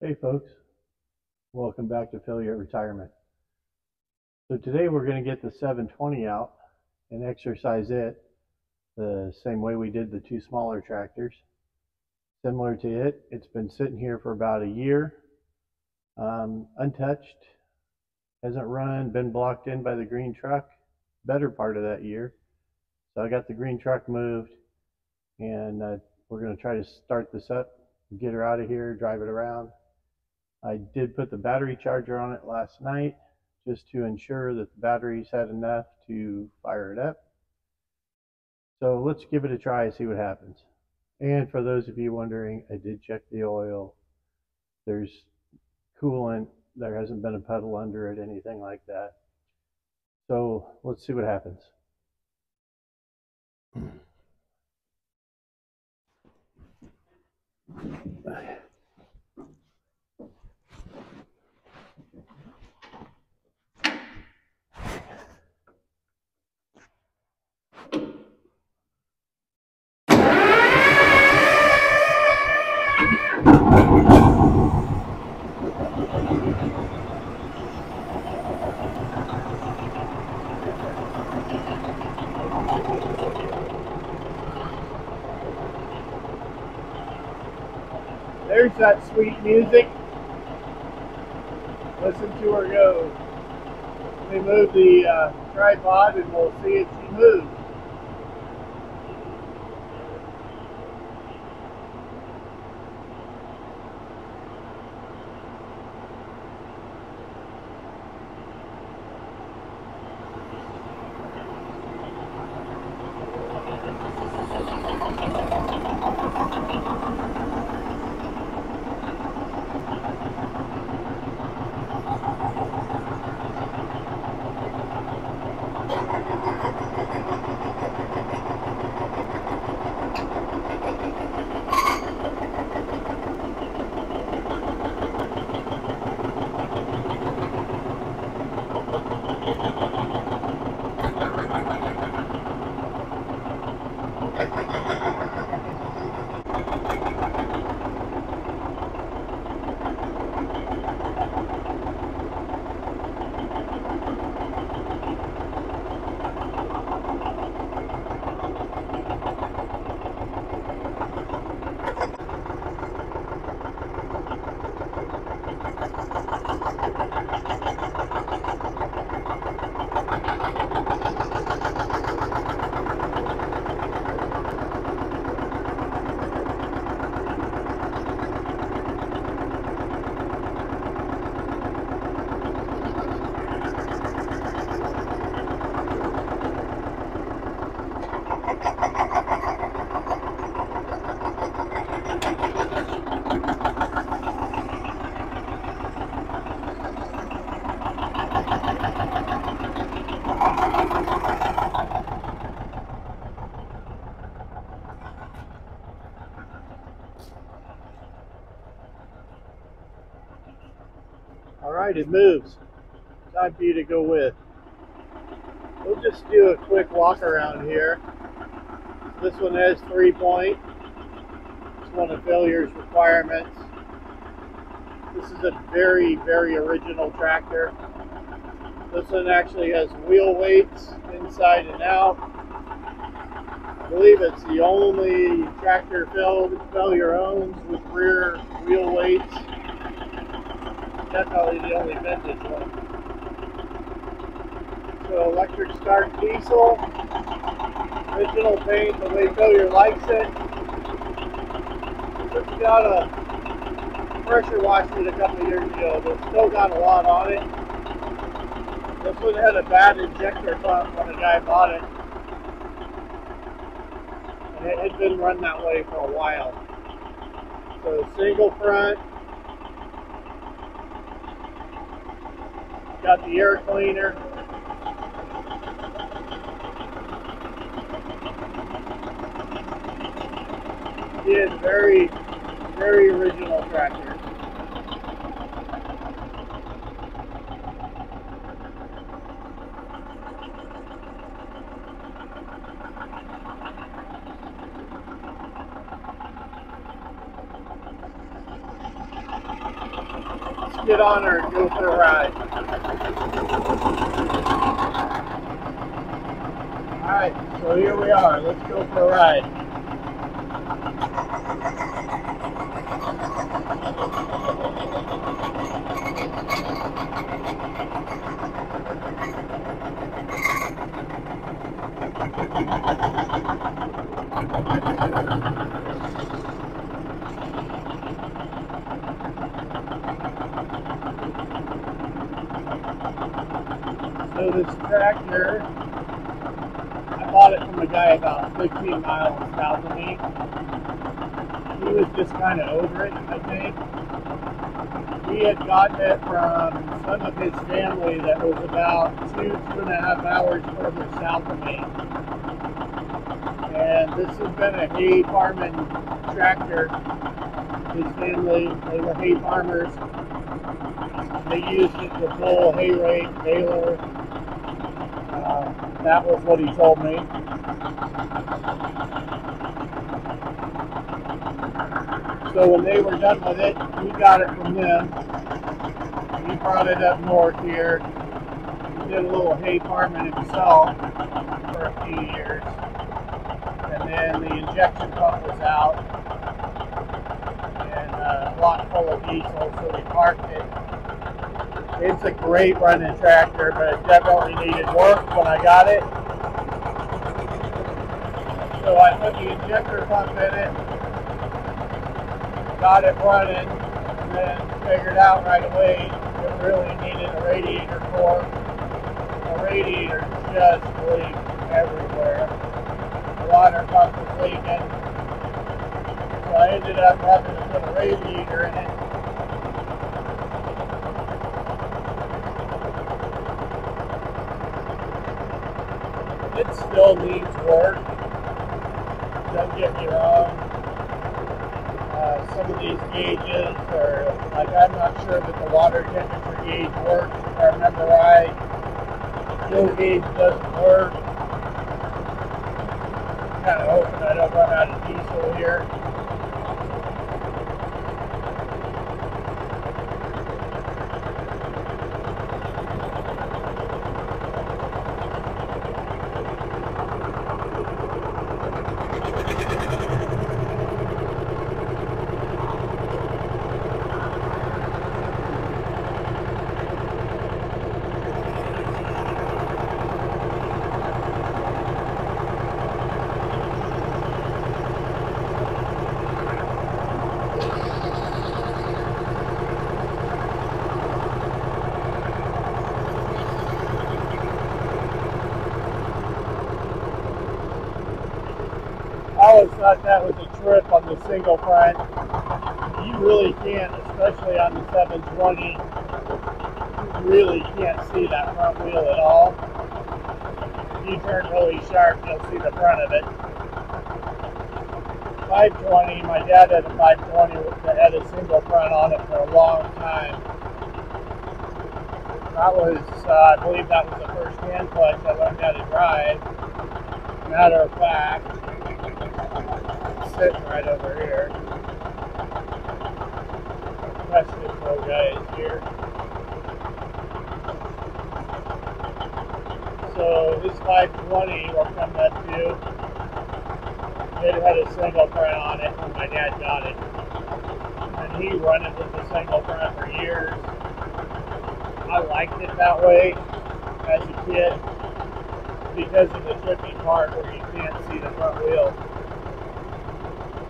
Hey folks, welcome back to Failure at Retirement. So today we're going to get the 720 out and exercise it the same way we did the two smaller tractors. Similar to it, it's been sitting here for about a year, um, untouched, hasn't run, been blocked in by the green truck, better part of that year. So I got the green truck moved and uh, we're going to try to start this up, get her out of here, drive it around I did put the battery charger on it last night just to ensure that the batteries had enough to fire it up. So let's give it a try and see what happens. And for those of you wondering, I did check the oil. There's coolant. There hasn't been a puddle under it, anything like that. So let's see what happens. Hmm. There's that sweet music. Listen to her go. Let me move the uh, tripod and we'll see if she moves. All right, it moves. Time for you to go with. We'll just do a quick walk around here. This one has three point. It's one of Failure's requirements. This is a very, very original tractor. This one actually has wheel weights inside and out. I believe it's the only tractor Failure owns with rear wheel weights. That's probably the only vintage one. So electric start diesel, original paint the way Failure likes it. Just got a pressure washed it a couple years ago, but still got a lot on it. This one had a bad injector pump when the guy bought it. And it had been run that way for a while. So single front, got the air cleaner. It is very, very original tractor. Get on or go for a ride? Alright, so here we are. Let's go for a ride. So this tractor, I bought it from a guy about 15 miles south of me. He was just kind of over it, I think. He had gotten it from some of his family that was about two, two and a half hours further south of me. And this has been a hay farming tractor. His family, they were hay farmers. They used it to pull hay rake, baler. Uh, that was what he told me. So when they were done with it, we got it from them. He brought it up north here. He did a little hay farming himself for a few years. And then the injection pump was out and uh, a lot full of diesel, so we parked it. It's a great running tractor, but it definitely needed work when I got it. So I put the injector pump in it, got it running, and then figured out right away it really needed a radiator core. The radiator just leaked everywhere. The water pump was leaking. So I ended up having to put a radiator in it. Still needs work. Don't get me wrong. Uh, some of these gauges are, like, I'm not sure that the water temperature gauge works, if I remember right. Fuel gauge doesn't work. Kind of hoping I don't run out of diesel here. I that was a trip on the single front. You really can't, especially on the 720, you really can't see that front wheel at all. If you turn really sharp, you'll see the front of it. 520, my dad had a 520 that had a single front on it for a long time. That was, uh, I believe that was the first hand clutch I learned how to drive. Matter of fact, sitting right over here. Pest control guy is here. So this 520 will come up to. It had a single front on it when my dad got it. And he run it with a single front for years. I liked it that way as a kid because of the trippy part where you can't see the front wheel.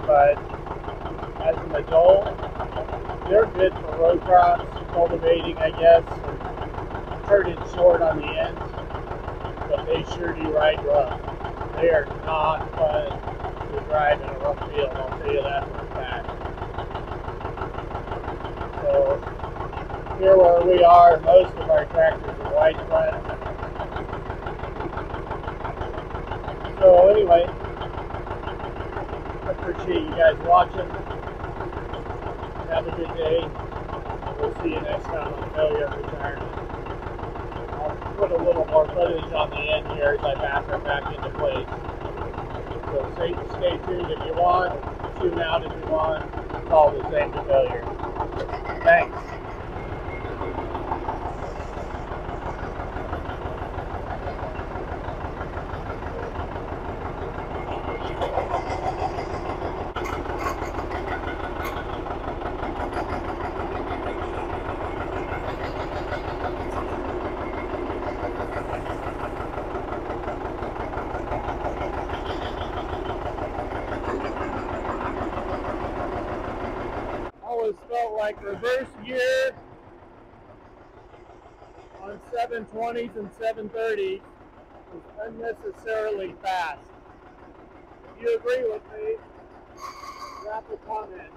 But as an adult, they're good for road crops, cultivating, I guess, or turning short on the ends. But they sure do ride rough. They are not fun to drive in a rough field, I'll tell you that for a fact. So here where we are, most of our tractors are wide front. So anyway, appreciate you guys watching. Have a good day. We'll see you next time on Failure Retirement. I'll put a little more footage on the end here as I back her back into place. So stay, stay tuned if you want. Tune out if you want. It's all the same to failure. Thanks. Like reverse gear on 720s and 730s is unnecessarily fast. If you agree with me, drop a comment.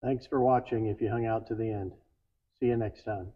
Thanks for watching if you hung out to the end. See you next time.